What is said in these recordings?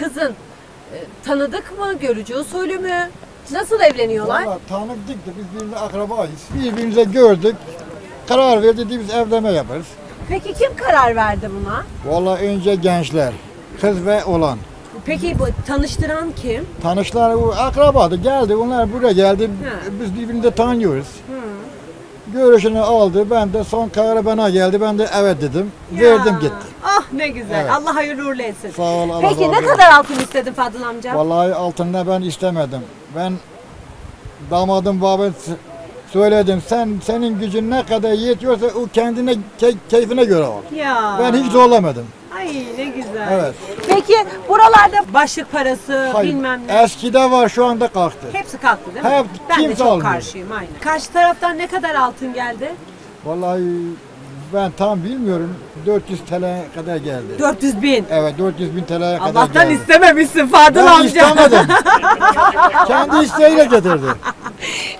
kızın e, tanıdık mı? Görücü usulü mü? Nasıl evleniyorlar? Valla tanıdık da biz birbirine akrabayız. Birbirimize gördük. Karar verdik biz evlenme yaparız. Peki kim karar verdi buna? Valla önce gençler. Kız ve oğlan. Peki bu tanıştıran kim? Tanışlar o akrabadı geldi onlar buraya geldi. Ha. Biz birbirini de tanıyoruz. Görüşünü aldı. Ben de son kararı bana geldi. Ben de evet dedim. Verdim Ya, gitti. Ah ne güzel. Evet. Allah hayırlı uğurlu etsin. Sağ ol Allah Peki razı ne olsun. kadar altın istedin Fadıl amca? Vallahi altında ben istemedim. Ben damadım babam s- söyledim. Sen senin gücün ne kadar yetiyorsa o kendine key- keyfine göre al. Ya. Ben hiç zorlamadım. Ay ne güzel. Evet. Peki buralarda başlık parası Hayır. bilmem ne. Eskide var şu anda kalktı. Hepsi kalktı değil mi? Hep ben de kimse çok almıyor. karşıyım aynen. Karşı taraftan ne kadar altın geldi? Vallahi ben tam bilmiyorum. 400 TL kadar geldi. 400 bin. Evet 400 bin TL'ye kadar Allah'tan geldi. istememişsin Fadıl Ben amca. istemedim. Kendi isteğiyle getirdi.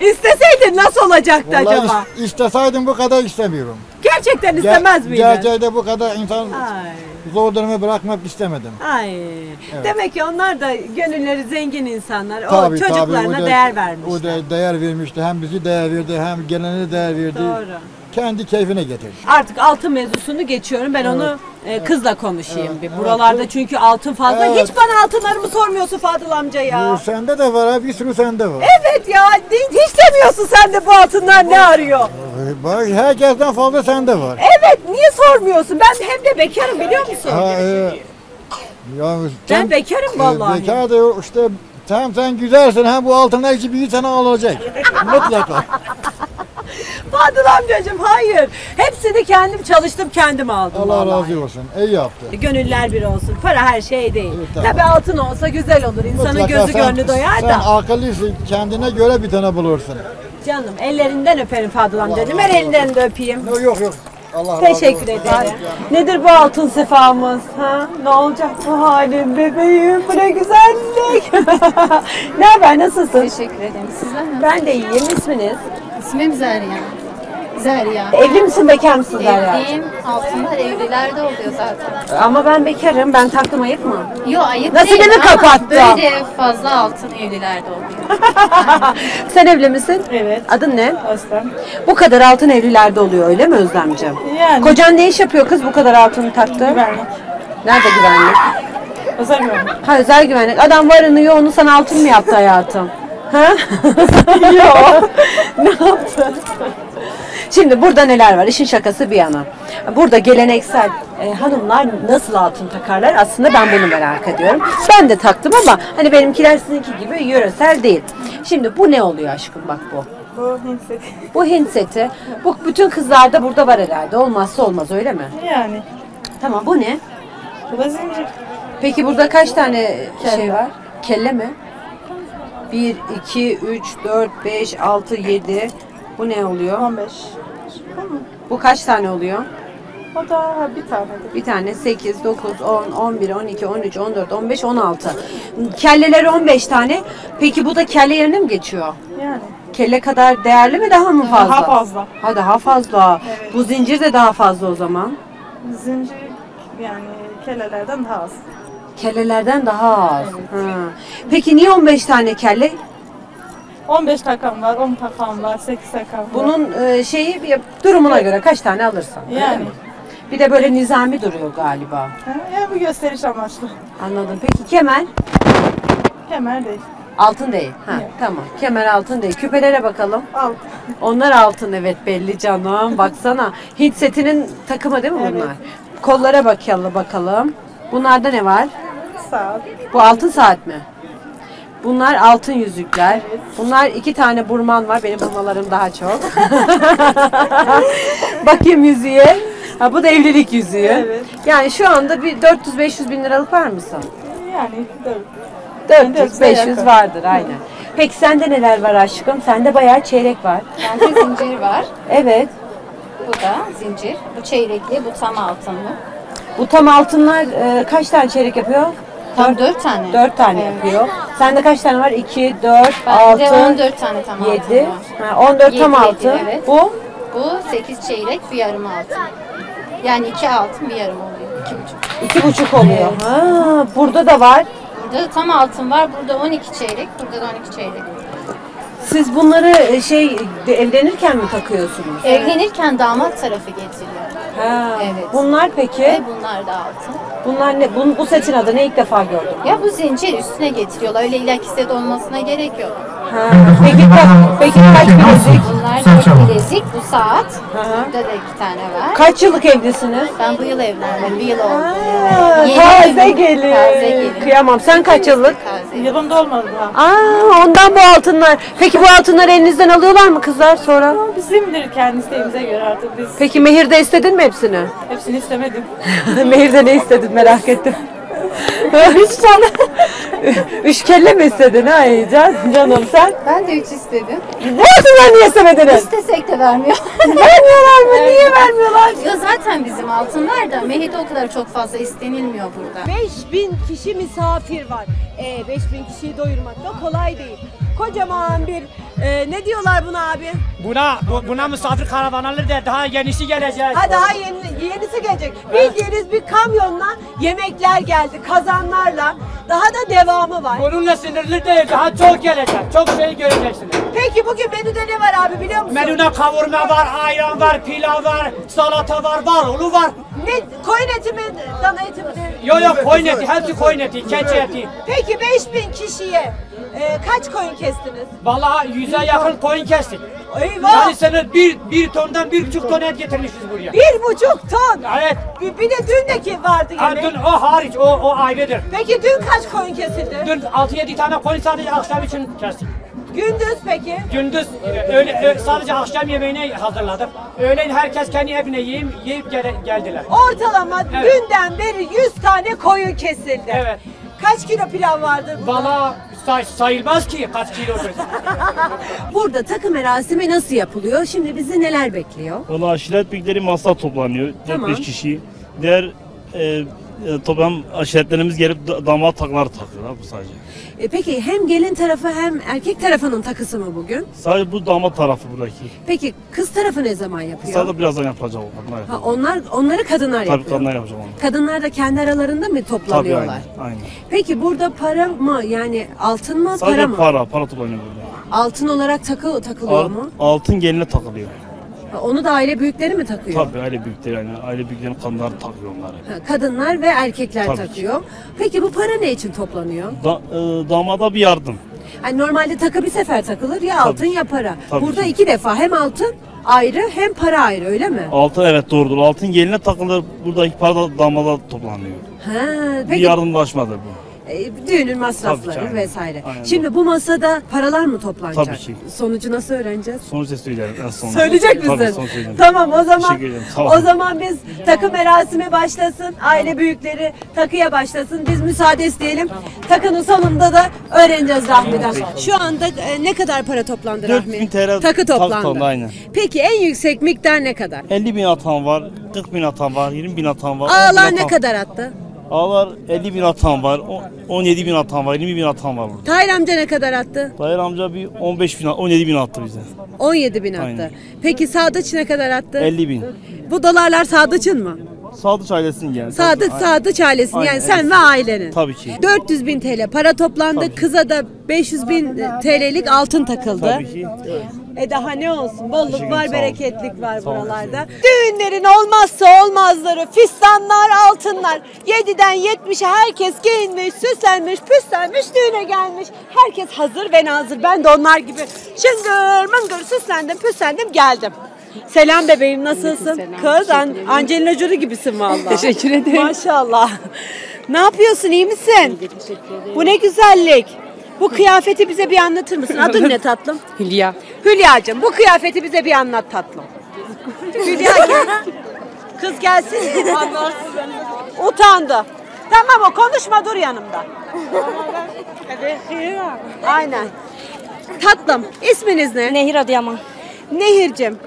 İsteseydin nasıl olacaktı Vallahi acaba? is- isteseydim bu kadar istemiyorum. Gerçekten Ger- istemez miydin? Gerçekte bu kadar insan Ay. zor duruma bırakmak istemedim. Ay. Demek ki onlar da gönülleri zengin insanlar. o çocuklarına o da- değer O vermişler. da değer vermişti. Hem bizi değer verdi hem gelene değer verdi. Doğru. Kendi keyfine getirdi. Artık altın mevzusunu geçiyorum. Ben onu e, kızla konuşayım Evet, bir. evet. Buralarda çünkü altın fazla. Evet. Hiç bana altınlarımı sormuyorsun Fadıl amca ya. Bu sende de var ha bir sürü sende var. Evet ya. Hiç demiyorsun sen de bu altınlar ne arıyor? Ee, Bak herkesten fazla sende var. Evet niye sormuyorsun? Ben hem de bekarım biliyor musun? Ha, e, ya Ben bekarım vallahi. E, bekar da işte tam sen güzelsin ha bu altınlar için bir sana alacak. Mutlaka. Fadıl amcacığım hayır. Hepsini kendim çalıştım kendim aldım Allah vallahi. razı olsun. İyi yaptı. Gönüller bir olsun. Para her şey değil. Evet, tamam. Tabii altın olsa güzel olur. İnsanın Mutlaka gözü sen- gönlü doyar Sen da. akıllısın kendine göre bir tane bulursun. Canım ellerinden öperim Fadıl amcacığım. Ver elinden de öpeyim. Yok yok yok. Allah razı Teşekkür olsun. ederim. Nedir bu altın sefamız? Ha? Ne olacak bu halin bebeğim? Bu ne güzellik. ne haber? Nasılsın? Teşekkür ederim. Sizler mi? Ben de iyiyim. İsminiz? İsmim Zerya. Zerya. Evli misin, bekar mısın Derya? Evliyim. Altınlar evlilerde oluyor zaten. Ama ben bekarım. Ben taktım ayıp mı? Yo ayıp Nasıl değil gene ama kapattı? Böyle fazla altın evlilerde oluyor. Sen evli misin? Evet. Adın ne? Aslan. Bu kadar altın evlilerde oluyor öyle mi Özlemciğim? Yani. Kocan ne iş yapıyor kız bu kadar altını taktı? Güvenlik. Nerede güvenlik? Özel güvenlik. Ha özel güvenlik. Adam varını yoğunu sana altın mı yaptı hayatım? Ha? Yok. ne yaptı? Şimdi burada neler var? İşin şakası bir yana. Burada geleneksel e, hanımlar nasıl altın takarlar? Aslında ben bunu merak ediyorum. Ben de taktım ama hani benimkiler sizinki gibi yöresel değil. Şimdi bu ne oluyor aşkım bak bu. Bu Hint seti. Bu Hint seti. Bu bütün kızlarda burada var herhalde. Olmazsa olmaz öyle mi? Yani. Tamam bu ne? Bu da zincir. Peki burada kaç tane şey var? Kelle mi? 1, 2, 3, 4, 5, 6, 7. Bu ne oluyor? 15. Bu kaç tane oluyor? O da ha, bir tanedir. Bir tane 8, 9, 10, 11, 12, 13, 14, 15, 16. Kelleler 15 tane. Peki bu da kelle yerine mi geçiyor? Yani. Kelle kadar değerli mi daha mı fazla? Daha fazla. Ha daha fazla. Evet. Bu zincir de daha fazla o zaman. Zincir yani kellelerden daha az. Kellelerden daha az. Ha. Peki niye 15 tane kelle? 15 takam var, 10 takam var, 8 takam var. Bunun e, şeyi bir durumuna göre kaç tane alırsan. öyle Yani. mi? Bir de böyle nizami duruyor galiba. Ha, yani bu gösteriş amaçlı. Anladım. Peki kemer? Kemer değil. Altın değil. Ha, tamam. Kemer altın değil. Küpelere bakalım. Al. Onlar altın evet belli canım. Baksana. Hint setinin takımı değil mi Evet. bunlar? Kollara bakalım bakalım. Bunlarda ne var? Saat. Bu altın saat mi? Bunlar altın yüzükler. Bunlar iki tane burman var. Benim burmalarım daha çok. Bakayım yüzüğe. Ha, bu da evlilik yüzüğü. Evet. Yani şu anda bir 400-500 bin liralık var mısın? Yani 4. 400-500 yakın. vardır aynen. Peki sende neler var aşkım? Sende bayağı çeyrek var. Bende zincir var. Evet. Bu da zincir. Bu çeyrekli, bu tam altınlı. Bu tam altınlar e, kaç tane çeyrek yapıyor? Tam 4 tane. 4 tane Evet. yapıyor. Sende kaç tane var? 2, 4, Bende 6, 14 tane tam altın 7. var. Ha, 14 tam Yedi, yedi, altın. evet. Bu Bu 8 çeyrek, bir yarım altın. Yani 2 altın, bir yarım oluyor. 2,5. iki buçuk oluyor. Ha, burada da var. Burada da tam altın var. Burada 12 çeyrek. Burada da 12 çeyrek. Siz bunları e, şey de- evlenirken mi takıyorsunuz? Evlenirken damat tarafı getiriyor. Ha. Evet. Bunlar peki? Ve bunlar da altın. Bunlar ne? Bu, bu setin adını ilk defa gördüm. Ya bu zincir üstüne getiriyorlar. Öyle illa set olmasına gerek yok. Ha. Peki kaç, peki kaç bilezik? Bunlar dört bilezik. Bu saat. hı. Burada da iki tane var. Kaç yıllık evlisiniz? Ben bu yıl evlendim. Bir yıl oldu. Aa, Yeni taze evli. gelin. Taze gelin. Kıyamam. Sen kaç yıllık? Taze. Yılında olmadı daha. Aa, ondan bu altınlar. Peki bu altınları elinizden alıyorlar mı kızlar sonra? Bizimdir kendi isteğimize göre artık biz Peki mehirde istedin mi hepsini? hepsini istemedim. mehirde ne istedin merak ettim. Üç tane. Üç kelle mi istedin ha Can, canım sen? Ben de üç istedim. Bu altınları niye istemediniz? İstesek de vermiyor. Vermiyorlar mı? Niye vermiyorlar? ya zaten bizim altınlar da mehide o kadar çok fazla istenilmiyor burada. 5000 kişi misafir var. E, 5000 kişiyi doyurmak da kolay değil. Kocaman bir e, ne diyorlar buna abi? Buna bu- buna misafir karavanları da daha yenisi gelecek. Ha daha yeni, yenisi gelecek. Bildiğiniz bir kamyonla yemekler geldi kazanlarla. Daha da devamı var. Bununla sınırlı değil. Daha çok gelecek. Çok şey göreceksiniz. Peki bugün menüde ne var abi biliyor musun? Menüde kavurma var, ayran var, pilav var, salata var, barolu var. Ne? Koyun eti mi? Dana eti mi? Yo yo koyun eti, hepsi koyun eti, keçi eti. Peki 5000 kişiye e, kaç koyun kestiniz? Vallahi yüze yakın koyun kestik. Eyvah! Yani sene bir, bir tondan bir buçuk ton et getirmişiz buraya. Bir buçuk ton. Evet. Bir, bir de dündeki vardı Ha, yemek. dün o hariç, o, o ayrıdır. Peki dün kaç koyun kesildi? Dün 6-7 tane koyun sadece akşam için kestik. Gündüz peki? Gündüz öyle ö- sadece akşam yemeğini hazırladık. Öğlen herkes kendi evine yiyip, yiyip gele- geldiler. Ortalama Evet. dünden beri 100 tane koyun kesildi. Evet. Kaç kilo pilav vardır burada? Valla say- sayılmaz ki kaç kilo Burada takım merasimi nasıl yapılıyor? Şimdi bizi neler bekliyor? Valla aşiret büyükleri masa toplanıyor. Tamam. 4-5 kişi. Diğer e, toplam aşiretlerimiz gelip da- damat takıları takıyorlar bu sadece. E peki hem gelin tarafı hem erkek tarafının takısı mı bugün? Sadece bu damat tarafı buradaki. Peki kız tarafı ne zaman yapıyor? Sadece birazdan yapacak o kadınlar Ha, yapacak. onlar onları kadınlar Tabii yapıyor. kadınlar yapacak onu. Kadınlar da kendi aralarında mı Tabii toplanıyorlar? aynen. aynen. Peki burada para mı yani altın mı para Sadece mı? para, para toplanıyor burada. Altın olarak takı takılıyor Al- mu? altın geline takılıyor. Onu da aile büyükleri mi takıyor? Tabii aile büyükleri yani aile büyüklerin kadınları takıyor onları. Ha, kadınlar ve erkekler Tabii ki. takıyor. Peki bu para ne için toplanıyor? Da, e, damada bir yardım. Hani normalde takı bir sefer takılır ya altın ya para. Tabii Burada ki. iki defa hem altın ayrı hem para ayrı öyle mi? Altın evet doğrudur. Altın geline takılır. Buradaki para da damada toplanıyor. Ha, Bir peki yardımlaşmadır bu. E, düğünün masrafları Tabii ki, aynen. vesaire. Aynen. Şimdi bu masada paralar mı toplanacak? Tabii ki. Sonucu nasıl öğreneceğiz? Sonuçta söylerim en son. Söyleyecek misin? Tabii son söylerim. Tamam o zaman Teşekkür ederim, sağ o zaman biz takı merasimi başlasın. Aile büyükleri takıya başlasın. Biz müsaade isteyelim. Takının sonunda da öğreneceğiz Rahmi'den. Şu anda e, ne kadar para toplandı 4000 Rahmi? TL Takı toplandı. toplandı, aynen. Peki en yüksek miktar ne kadar? 50 bin atan var, 40 bin atan var, 20 bin atan var. 10 bin Ağlar atan- ne kadar attı? Ağlar 50 bin atan var, o- 17 bin atan var, 20 bin atan var burada. Tahir amca ne kadar attı? Dayır amca bir 15 bin, 17 bin attı bize. 17 bin attı. Aynen. Peki Sadıç ne kadar attı? 50 bin. Bu dolarlar Sadıç'ın mı? Sadıç ailesinin yani. Sadıç, Aynen. Sadıç ailesinin yani sen evet. ve ailenin. Tabii ki. 400 bin TL para toplandı. Kıza da 500 bin TL'lik altın takıldı. Tabii ki. E daha ne olsun? Bolluk Teşekkür var, ederim, bereketlik var buralarda. Düğünlerin olmazsa olmazları fistanlar, altınlar. 7'den 70'e herkes giyinmiş, süslenmiş, püslenmiş, düğüne gelmiş. Herkes hazır ve nazır. Ben de onlar gibi şıngır mıngır süslendim, püslendim, geldim. Selam bebeğim nasılsın? Kız An- Angelina Jolie gibisin vallahi. Teşekkür ederim. Maşallah. Ne yapıyorsun iyi misin? Bu ne güzellik. Bu kıyafeti bize bir anlatır mısın? Adın ne tatlım? Hülya. Hülya'cığım bu kıyafeti bize bir anlat tatlım. Hülya gel. Kız gelsin. Utandı. Tamam o konuşma dur yanımda. Aynen. Tatlım isminiz ne? Nehir Adıyaman. Nehir'cim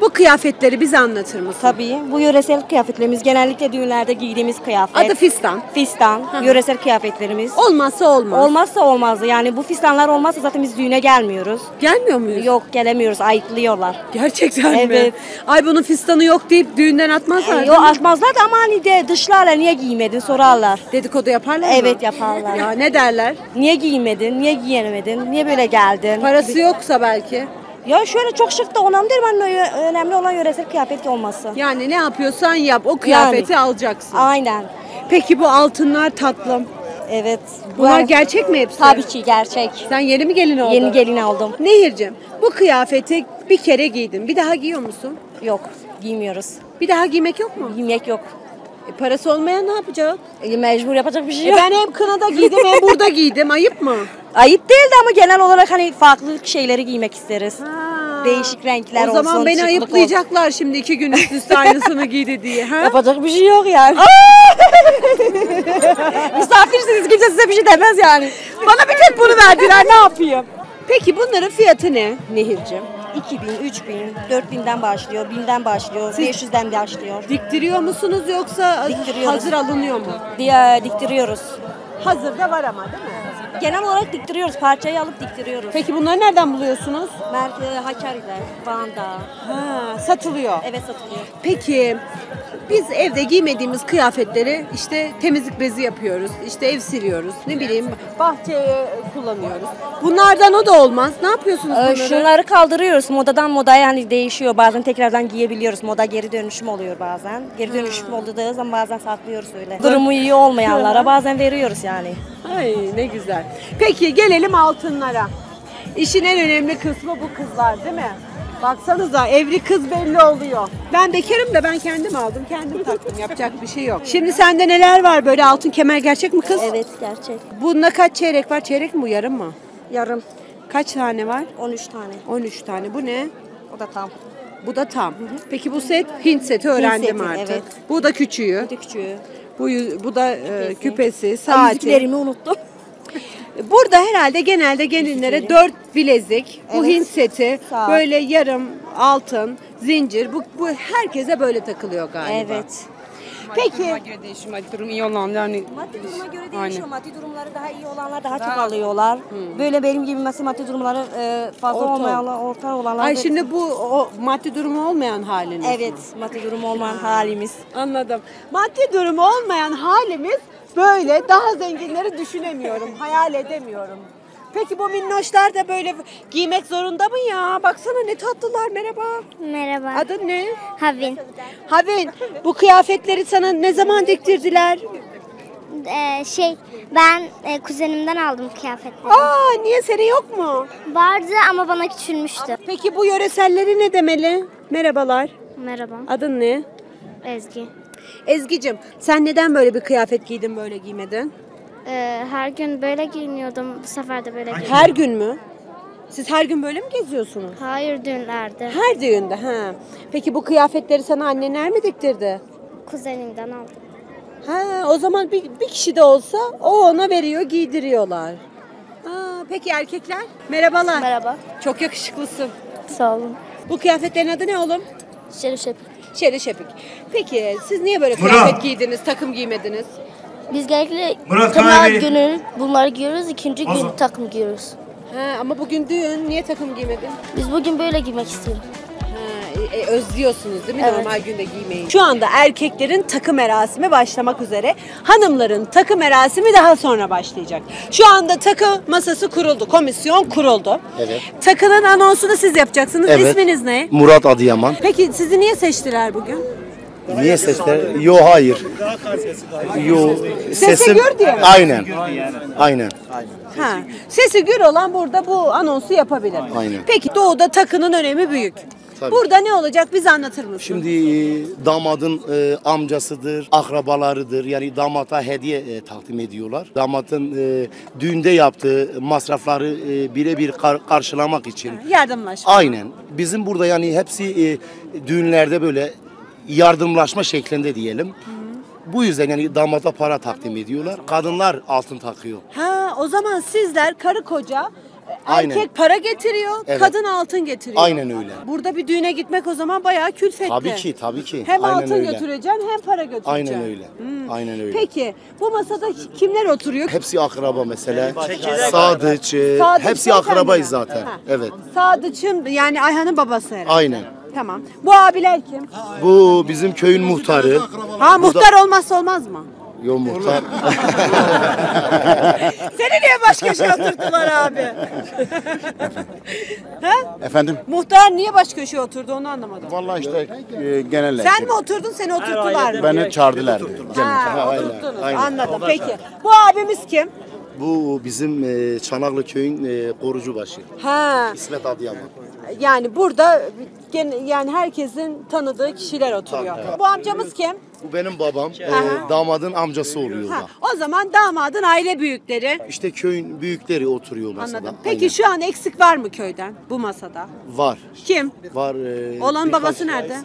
Bu kıyafetleri bize anlatır mısın? Tabii. Bu yöresel kıyafetlerimiz genellikle düğünlerde giydiğimiz kıyafet. Adı fistan. Fistan, yöresel kıyafetlerimiz. Olmazsa olmaz. Olmazsa olmazdı. Yani bu fistanlar olmazsa zaten biz düğüne gelmiyoruz. Gelmiyor muyuz? Yok gelemiyoruz. Ayıplıyorlar. Gerçekten mi? Evet. Ay bunun fistanı yok deyip düğünden atmazlar. Yok değil mi? atmazlar da ama hani de dışlarla niye giymedin sorarlar. Dedikodu yaparlar mı? Evet yaparlar. Ya ne derler? Niye giymedin? Niye giyinemedin? Niye böyle geldin? Parası yoksa belki. Ya şöyle çok şık da önemli değil. Ben önemli olan yöresel kıyafet olması. Yani ne yapıyorsan yap o kıyafeti alacaksın. Aynen. Peki bu altınlar tatlım. Evet. Bunlar Bu- gerçek mi hepsi? Tabii ki gerçek. Sen yeni mi gelin oldun? Yeni gelin aldım. Nehir'cim bu kıyafeti bir kere giydin. Bir daha giyiyor musun? Yok giymiyoruz. Bir daha giymek yok mu? Giymek yok. E, parası olmayan ne yapacak? E, mecbur yapacak bir şey E, yok. ben hem kınada giydim hem burada giydim. Ayıp mı? Ayıp değil de ama genel olarak hani farklı şeyleri giymek isteriz. Değişik renkler o zaman olsun, beni şıklık ayıplayacaklar şimdi iki gün üst üste aynısını giydi diye. Ha? Yapacak bir şey yok yani. Misafirsiniz kimse size bir şey demez yani. Bana bir tek bunu verdiler ne yapayım? Peki bunların fiyatı ne Nehir'cim? 2000, 3000, 4000'den başlıyor, 1000'den başlıyor, 500'den başlıyor. Diktiriyor musunuz yoksa Diktiriyoruz. hazır alınıyor mu? Diye diktiriyoruz. Hazırda var ama değil mi? Genel olarak diktiriyoruz. Parçayı alıp diktiriyoruz. Peki bunları nereden buluyorsunuz? Merkez, Hakkari'de, Van'da. Ha, satılıyor. Evet satılıyor. Peki biz evde giymediğimiz kıyafetleri işte temizlik bezi yapıyoruz. işte ev siliyoruz. Ne bileyim bahçeye kullanıyoruz. Bunlardan o da olmaz. Ne yapıyorsunuz Ee, bunları? şunları kaldırıyoruz. Modadan modaya hani değişiyor. Bazen tekrardan giyebiliyoruz. Moda geri dönüşüm oluyor bazen. Geri dönüşüm olduğu zaman bazen saklıyoruz öyle. Durumu iyi olmayanlara bazen veriyoruz yani. Ay ne güzel. Peki gelelim altınlara. İşin en önemli kısmı bu kızlar değil mi? Baksanıza evli kız belli oluyor. Ben bekarım da ben kendim aldım, kendim taktım. Yapacak bir şey yok. Şimdi sende neler var böyle altın kemer gerçek mi kız? Evet gerçek. Bunda kaç çeyrek var? Çeyrek mi bu yarım mı? Yarım. Kaç tane var? 13 tane. 13 tane. Bu ne? O da tam. Bu da tam. Peki bu set Hint seti öğrendim seti, artık. evet. Bu da küçüğü. Bir de küçüğü. Bu bu da e, küpesi, Ay, saati. Yüzüklerimi unuttum. Burada herhalde genelde gelinlere dört bilezik, bu Evet. Hint seti, Saat. böyle yarım altın, zincir. Bu, bu herkese böyle takılıyor galiba. Evet. Peki göre değişiyor. Maddi durum iyi olan yani Maddi duruma göre Aynen. değişiyor. Maddi durumları daha iyi olanlar daha çok alıyorlar. Böyle benim gibi mesela maddi durumları e, fazla Orta. olmayanlar, orta olanlar. Ay şimdi bu o maddi durumu olmayan haliniz. Evet, maddi durumu olmayan halimiz. Anladım. Maddi durumu olmayan halimiz böyle daha zenginleri düşünemiyorum, hayal edemiyorum. Peki bu minnoşlar da böyle giymek zorunda mı ya? Baksana ne tatlılar merhaba. Merhaba. Adın ne? Havin. Havin bu kıyafetleri sana ne zaman diktirdiler? Ee, şey ben e, kuzenimden aldım kıyafetleri. Aa niye senin yok mu? Vardı ama bana küçülmüştü. Peki bu yöreselleri ne demeli? Merhabalar. Merhaba. Adın ne? Ezgi. Ezgi'cim sen neden böyle bir kıyafet giydin böyle giymedin? Ee, her gün böyle giyiniyordum. Bu sefer de böyle giyindim. Her gün mü? Siz her gün böyle mi geziyorsunuz? Hayır düğünlerde. Her düğünde ha. Peki bu kıyafetleri sana anneler mi diktirdi? Kuzenimden aldım. Ha o zaman bir, bir kişi de olsa o ona veriyor giydiriyorlar. Ha, peki erkekler? Merhabalar. Merhaba. Çok yakışıklısın. Sağ olun. Bu kıyafetlerin adı ne oğlum? Şerif Şerif. Şeri Şepik. Peki siz niye böyle kıyafet giydiniz, takım giymediniz? Biz genellikle Murat, kına kamerayı- günü bunları giyiyoruz. ikinci gün takım giyiyoruz. Ha, ama bugün düğün, niye takım giymedin? Biz bugün böyle giymek istiyoruz. Ha, e, e, özlüyorsunuz değil mi Evet. normal günde giymeyi? Şu anda erkeklerin takım merasimi başlamak üzere. Hanımların takım merasimi daha sonra başlayacak. Şu anda takı masası kuruldu, komisyon kuruldu. Evet. Takının anonsunu siz yapacaksınız. Evet. İsminiz ne? Murat Adıyaman. Peki sizi niye seçtiler bugün? Niye sesler? Yo hayır. Yo sesim. gür diye mi? Aynen. Aynen. Ha, sesi gür olan burada bu anonsu yapabilir. Aynen. Peki doğuda takının önemi büyük. Tabii. Burada ne olacak bize anlatır mısın? Şimdi e, damadın e, amcasıdır, akrabalarıdır. Yani damata hediye e, takdim ediyorlar. Damatın e, düğünde yaptığı masrafları e, birebir kar- karşılamak için. Yardımlaşma. Aynen. Bizim burada yani hepsi e, düğünlerde böyle yardımlaşma şeklinde diyelim. Bu yüzden yani damata para takdim ediyorlar. Kadınlar altın takıyor. Ha o zaman sizler karı koca Aynen. Erkek para getiriyor, Evet. kadın altın getiriyor. Aynen öyle. Burada bir düğüne gitmek o zaman bayağı külfetli. Tabii ki, tabii ki. Hem Aynen altın öyle. götüreceksin hem para götüreceksin. Aynen öyle. Aynen öyle. Peki bu masada kimler oturuyor? Hepsi akraba mesela. Sadıç, e, Sadıç hepsi akrabayız zaten. Ha. Evet. Sadıç'ın yani Ayhan'ın babası herhalde. Aynen. Tamam. Bu abiler kim? Bu bizim köyün muhtarı. Ha muhtar olmazsa olmaz mı? Yo muhtar. Seni niye baş köşeye oturttular abi? ha? Efendim? Muhtar niye baş köşeye oturdu onu anlamadım. Vallahi işte e, genelde. Sen mi oturdun seni oturttular mı? Beni çağırdılar. Ha, oturttunuz. Anladım. Peki. Bu abimiz kim? Bu bizim e, Çanaklı köyün e, korucubaşı. Ha. İsmet Adıyaman. Yani burada yani herkesin tanıdığı kişiler oturuyor. Bu amcamız kim? Bu benim babam. E, damadın amcası oluyor Ha, da. o zaman damadın aile büyükleri. İşte köyün büyükleri oturuyor masada. Anladım. Peki Aynen. şu an eksik var mı köyden bu masada? Var. Kim? Var. e, Olan birkaç- babası nerede?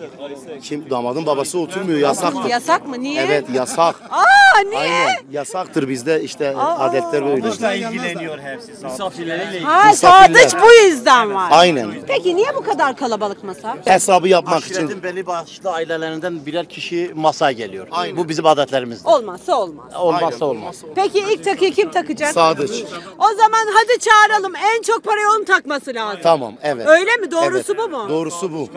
Kim? Damadın babası oturmuyor. Yasaktır. Yasak mı? Niye? Evet yasak. Aa niye? Aynen. Yasaktır bizde işte adetler böyle. ilgileniyor hepsi. Misafirleriyle Ha Misafirler. sadıç bu yüzden var. Aynen. Peki niye bu kadar kalabalık masa? Hesabı yapmak için. Aşiretin belli başlı ailelerinden birer kişi masaya geliyor. Aynen. Bu bizim adetlerimiz. Olmazsa olmaz. Olmazsa olmaz. Peki ilk takıyı kim takacak? Sadıç. O zaman hadi çağıralım. En çok parayı onun takması lazım. Tamam evet. Öyle mi? Doğrusu Evet. bu mu? Doğrusu bu.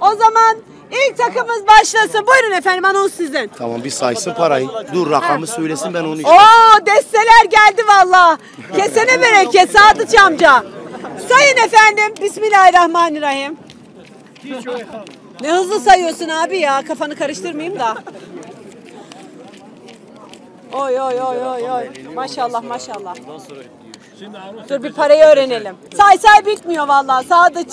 O zaman ilk takımız başlasın. Buyurun efendim anons sizin. Tamam bir saysın parayı. Dur rakamı söylesin ben onu Oo desteler geldi valla. Kesene bereket Sadıç amca. Sayın efendim. Bismillahirrahmanirrahim. Ne hızlı sayıyorsun abi ya. Kafanı karıştırmayayım da. Oy oy oy oy oy. Maşallah maşallah. Dur bir parayı öğrenelim. Say say bitmiyor vallahi Sadıç.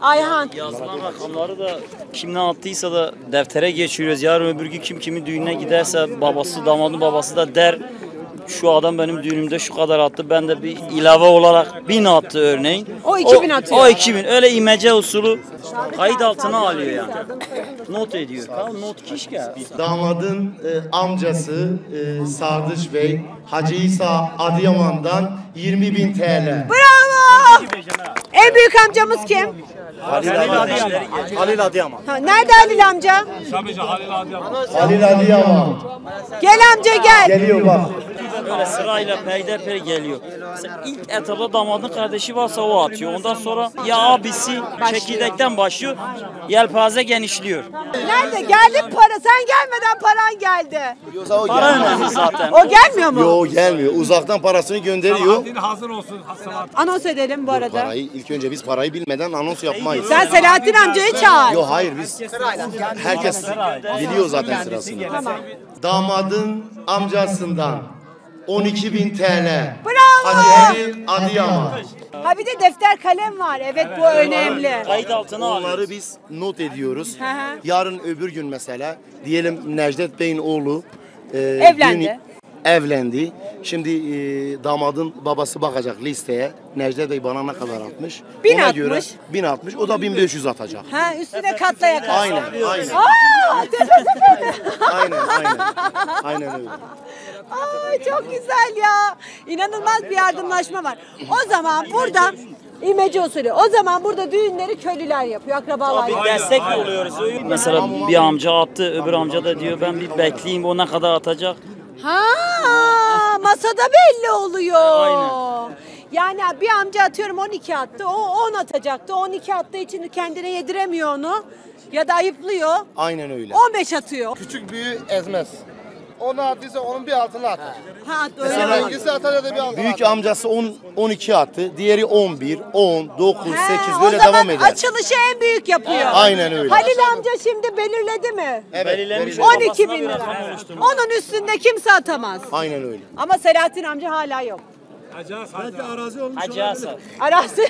Ayhan. Yazılan rakamları da kim ne attıysa da deftere geçiriyoruz. Yarın öbür gün kim kimin düğününe giderse babası damadın babası da der şu adam benim düğünümde şu kadar attı. Ben de bir ilave olarak bin attı örneğin. O 2000 atıyor. O 2000. Öyle imece usulü kayıt altına alıyor yani. Not ediyor. Tamam not kişke. Damadın e, amcası e, Sadıç Bey Hacı İsa Adıyaman'dan 20 bin TL. Bravo. En büyük amcamız kim? Halil Adıyaman. Ha, nerede Halil amca? Halil Adıyaman. Gel amca gel. Geliyor bak. Böyle sırayla peyderpey geliyor. Mesela ilk etapta damadın kardeşi varsa o atıyor. Ondan sonra ya abisi çekirdekten başlıyor. Yelpaze genişliyor. Nerede? Geldi para. Sen gelmeden paran geldi. Para önemli zaten. O gelmiyor mu? Yo gelmiyor. Uzaktan parasını gönderiyor. Anons edelim bu arada. Parayı ilk önce biz parayı bilmeden anons yapmayız. Sen Selahattin amcayı çağır. Yo hayır biz herkes biliyor zaten sırasını. Damadın amcasından 12 bin TL. Bravo. Halil Adıyaman. Ha bir de defter kalem var. Evet bu önemli. Kayıt altına alıyor. Onları biz not ediyoruz. Hı hı. Yarın öbür gün mesela diyelim Necdet Bey'in oğlu e, Evlendi. düğün- evlendi. Şimdi e, damadın babası bakacak listeye. Necdet Bey bana ne kadar atmış? Bin Ona atmış. göre 1000 atmış. O da 1500 atacak. Ha üstüne katlaya katla. Aynen, aynen. Aa, Aynen, aynen. Aynen öyle. Ay çok güzel ya. İnanılmaz bir yardımlaşma var. O zaman burada imece usulü. O zaman burada düğünleri köylüler yapıyor, akrabalar Bir yapıyor. destek oluyoruz. Mesela bir amca attı, öbür amca da diyor ben bir bekleyeyim o ne kadar atacak. Ha, masada belli oluyor. Aynen. Yani bir amca atıyorum 12 attı, o 10 atacaktı. 12 attığı için kendine yediremiyor onu. Ya da ayıplıyor. Aynen öyle. 15 atıyor. Küçük büyüğü ezmez. Onu attıysa onun bir altına atar. Ha, öyle Mesela mi? Hangisi atar ya da bir altına Büyük amcası 10 12 attı. Diğeri 11, 10, 9, Ha, 8 o böyle zaman devam eder. açılışı en büyük yapıyor. Aynen öyle. Halil amca şimdi belirledi mi? Evet, Belirlenmiş. belirli. 12 bin lira. Onun üstünde kimse atamaz. Aynen öyle. Ama Selahattin amca hala yok. Hacı Hasan. Arazi.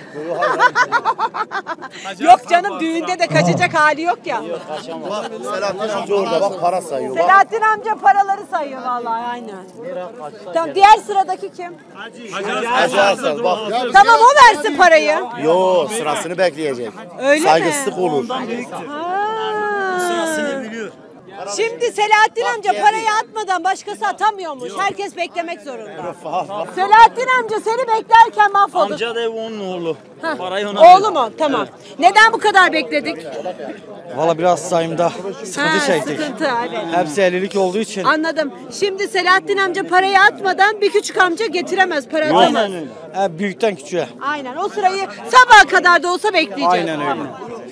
yok canım düğünde de kaçacak hali yok ya. Selahattin amca orada bak para sayıyor. Bak. Selahattin amca paraları sayıyor vallahi aynen. Tamam diğer sıradaki kim? Hacı Hasan bak. Tamam o versin parayı. Yo sırasını bekleyecek. Öyle mi? Saygısızlık olur. Ha. Sırasını biliyor. Şimdi Selahattin amca parayı atmadan başkası atamıyormuş. Herkes beklemek zorunda. Selahattin amca seni beklerken mahvolduk. Amca da onun oğlu. Hah. Parayı ona Oğlu mu? Tamam. Neden bu kadar bekledik? Valla biraz sayımda sıkıntı Ha, çektik. Sıkıntı evet. Hepsi 50'lik olduğu için. Anladım. Şimdi Selahattin amca parayı atmadan bir küçük amca getiremez para Aynen atamaz. öyle. He, büyükten küçüğe. Aynen o sırayı sabaha kadar da olsa bekleyeceğiz. Aynen öyle.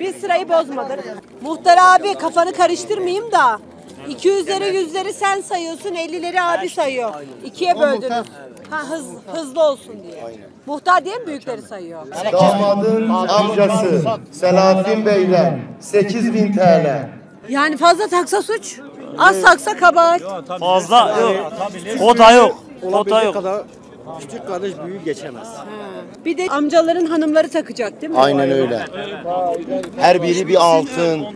Biz sırayı bozmadık. Muhtar abi kafanı karıştırmayayım da. 200'leri yüzleri sen sayıyorsun 50'leri abi sayıyor. İkiye böldünüz. Ha hız, hızlı olsun diye. Muhtar diye mi büyükleri sayıyor? Damadın amcası Selahattin Bey'den 8000 TL. Yani fazla taksa suç. Az taksa kabahat. Fazla yok. O da yok. O da Olabildiği yok. Küçük kardeş büyük geçemez. Bir de amcaların hanımları takacak değil mi? Aynen öyle. Her biri bir altın.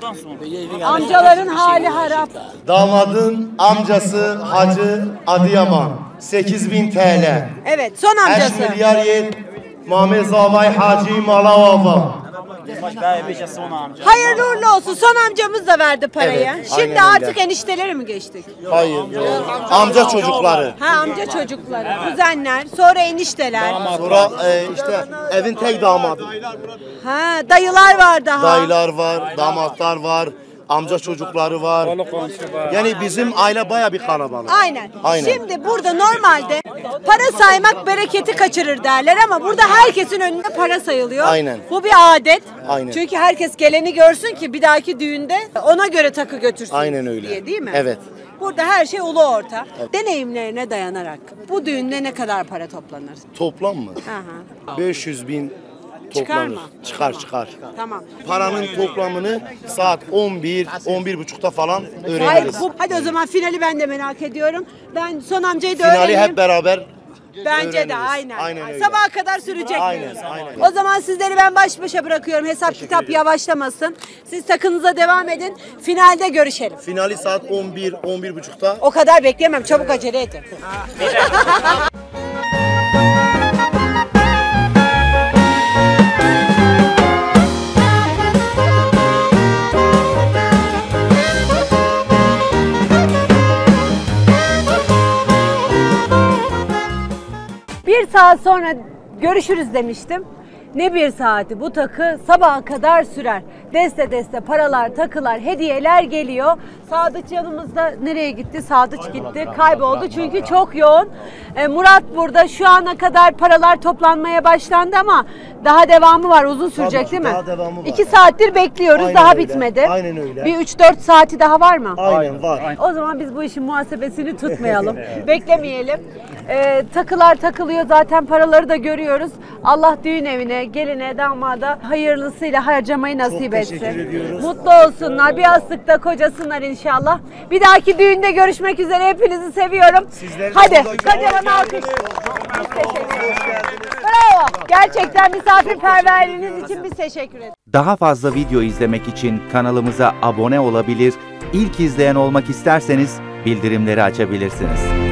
Amcaların hali harap. Damadın amcası Hacı Adıyaman 8000 TL. Evet son 8 amcası. milyar yet Muhammed Zavay Hacı Malavava. Hayırlı uğurlu olsun. Son amcamız da verdi parayı. Evet, Şimdi aynen öyle. artık eniştelere mi geçtik? Hayır. Amca çocukları. Ha amca çocukları, kuzenler, sonra enişteler. Sonra e, işte evin tek damadı. Ha dayılar var daha. Dayılar var, damatlar var, amca çocukları var. Yani bizim aile baya bir kalabalık. Aynen. Aynen. Şimdi burada normalde para saymak bereketi kaçırır derler ama burada herkesin önünde para sayılıyor. Aynen. Bu bir adet. Aynen. Çünkü herkes geleni görsün ki bir dahaki düğünde ona göre takı götürsün Aynen öyle. diye değil mi? Evet. Burada her şey ulu orta. Deneyimlerine dayanarak bu düğünde ne kadar para toplanır? Toplam mı? Aha. 500 bin Çıkar mı? Çıkar çıkar. Tamam. Paranın toplamını saat 11, 11 buçukta falan Hayır, öğreniriz. bu, hadi o zaman finali ben de merak ediyorum. Ben son amcayı da Finali öğreneyim. hep beraber Bence de öğreniriz. aynen. Aynen öyle. Sabaha kadar sürecek. Aynen, aynen. O zaman sizleri ben baş başa bırakıyorum. Hesap kitap yavaşlamasın. Siz takınıza devam edin. Finalde görüşelim. finali saat 11, 11 buçukta. O kadar bekleyemem. Çabuk acele edin. Bir saat sonra görüşürüz demiştim. Ne bir saati bu takı sabaha kadar sürer. Deste deste paralar, takılar, hediyeler geliyor. Sadıç yanımızda nereye gitti? Sadıç gitti. Kayboldu çünkü çok yoğun. E, Murat burada şu ana kadar paralar toplanmaya başlandı ama daha devamı var. Uzun sürecek Tabii, değil mi? daha devamı var. İki saattir bekliyoruz. Aynen daha öyle. bitmedi. Aynen öyle. Bir 3-4 saati daha var mı? Aynen var. O zaman biz bu işin muhasebesini tutmayalım. Beklemeyelim. Ee, takılar takılıyor zaten paraları da görüyoruz. Allah düğün evine, geline, damada hayırlısıyla harcamayı nasip etsin. Mutlu olsunlar, bir yastıkta kocasınlar inşallah. Bir dahaki düğünde görüşmek üzere. Hepinizi seviyorum. Hadi kocaman alkış. Biz teşekkür ederiz. Bravo. Gerçekten misafirperverliğiniz için biz teşekkür ederiz. Daha fazla video izlemek için kanalımıza abone olabilir, ilk izleyen olmak isterseniz bildirimleri açabilirsiniz.